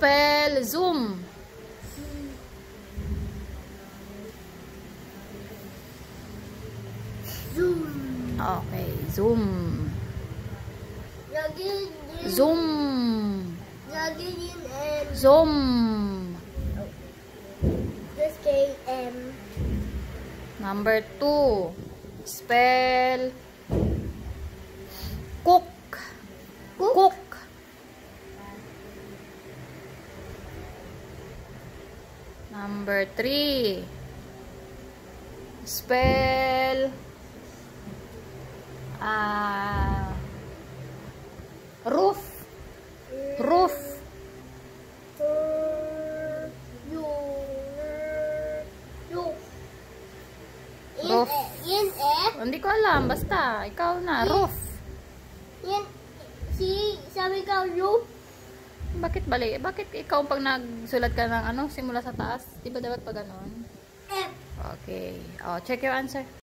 Spell zoom. Zoom. Okay, zoom. Zoom. Zoom. KM. Number two. Spell. Cook. Number three. Spell ah roof. Roof. Uh. Roof. Yan eh. Hindi ko alam. Basta, ikaw na. Roof. Yan. Si, sabi ka, you. Bakit bali? Bakit ikaw pag nagsulat ka ng ano, simula sa taas? Di ba dapat pa ganon? F. Okay. Oh, check your answer.